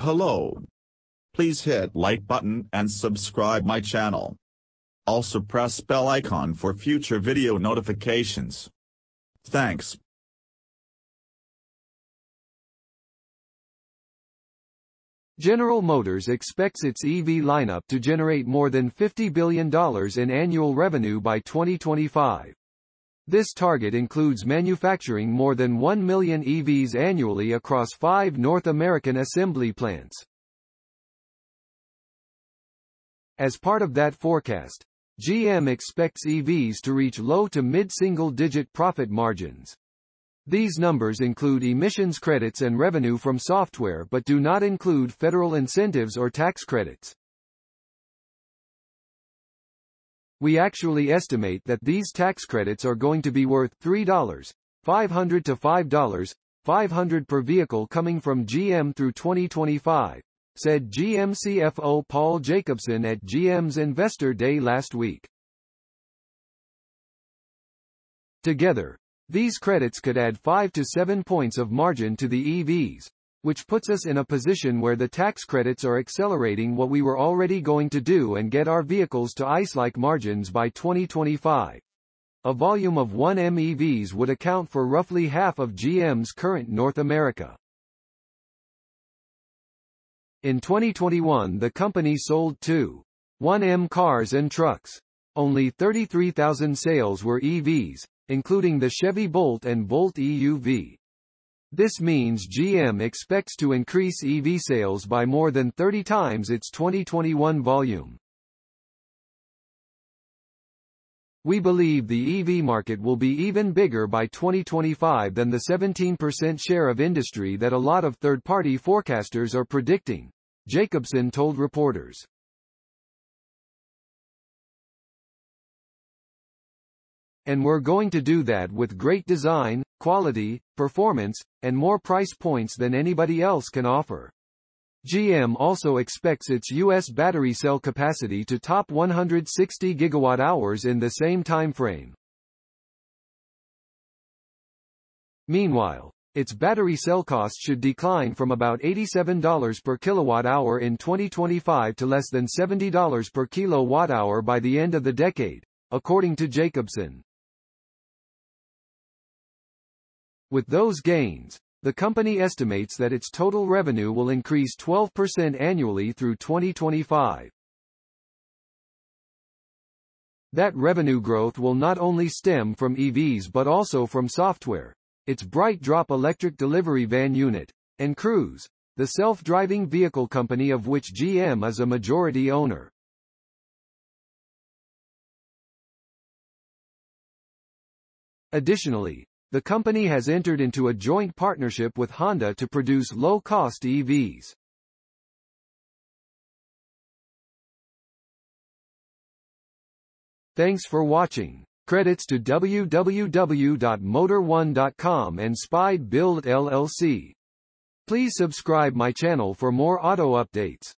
Hello. Please hit like button and subscribe my channel. Also press bell icon for future video notifications. Thanks. General Motors expects its EV lineup to generate more than $50 billion in annual revenue by 2025. This target includes manufacturing more than 1 million EVs annually across five North American assembly plants. As part of that forecast, GM expects EVs to reach low to mid-single-digit profit margins. These numbers include emissions credits and revenue from software but do not include federal incentives or tax credits. We actually estimate that these tax credits are going to be worth $3, 500 to $5, 500 per vehicle coming from GM through 2025, said GM CFO Paul Jacobson at GM's Investor Day last week. Together, these credits could add 5 to 7 points of margin to the EVs, which puts us in a position where the tax credits are accelerating what we were already going to do and get our vehicles to ICE-like margins by 2025. A volume of 1M EVs would account for roughly half of GM's current North America. In 2021 the company sold two 1M cars and trucks. Only 33,000 sales were EVs, including the Chevy Bolt and Bolt EUV. This means GM expects to increase EV sales by more than 30 times its 2021 volume. We believe the EV market will be even bigger by 2025 than the 17% share of industry that a lot of third-party forecasters are predicting, Jacobson told reporters. and we're going to do that with great design, quality, performance, and more price points than anybody else can offer. GM also expects its U.S. battery cell capacity to top 160 gigawatt-hours in the same time frame. Meanwhile, its battery cell cost should decline from about $87 per kilowatt-hour in 2025 to less than $70 per kilowatt-hour by the end of the decade, according to Jacobson. With those gains, the company estimates that its total revenue will increase 12% annually through 2025. That revenue growth will not only stem from EVs but also from software, its BrightDrop electric delivery van unit, and Cruise, the self-driving vehicle company of which GM is a majority owner. Additionally, the company has entered into a joint partnership with Honda to produce low-cost EVs. Thanks for watching. Credits to www.motor1.com and Spide Build LLC. Please subscribe my channel for more auto updates.